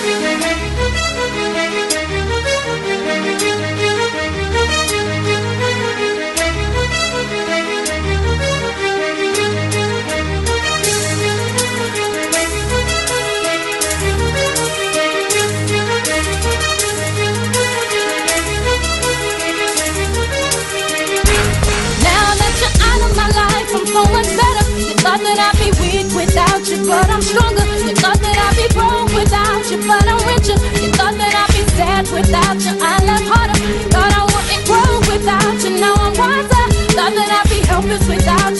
Thank you.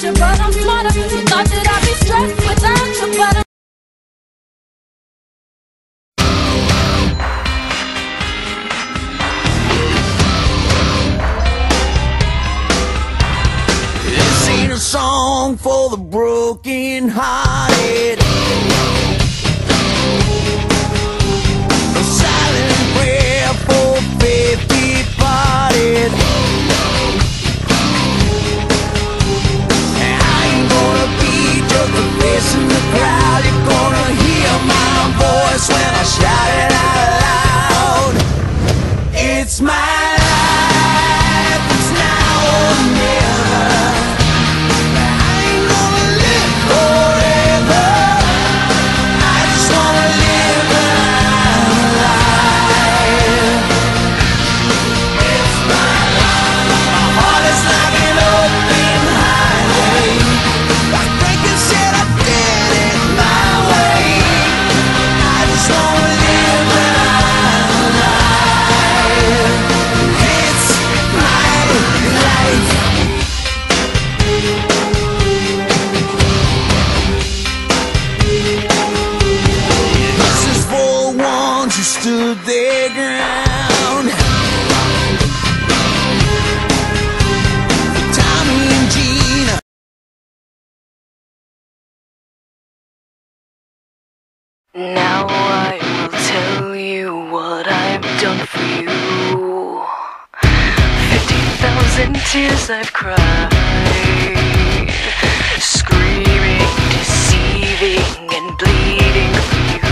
you, but I'm smarter. Thought that I'd be stressed without you, but I'm This ain't a song for the broken hearted to the ground. Tommy and Gina. Now I will tell you what I've done for you. Fifty thousand tears I've cried, screaming, deceiving, and bleeding for you.